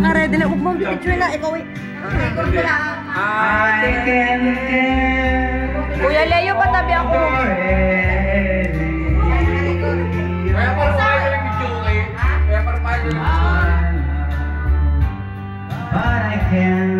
Naka-ready na. Huwag mong picture na. Ikaw eh. Record ko na. Kuya Leo, patabi ako. Kaya parang kaya ka lang video kayo. Kaya parang kaya ka lang video kayo.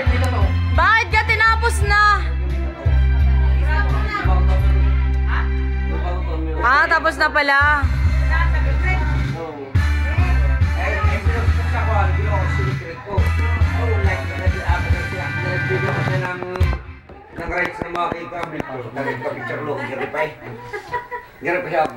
Bakit ka tinapos na? Ah, tapos na pala. Nag-rights na makikita, picture, nag-picture lo, garipay. Garipay ako.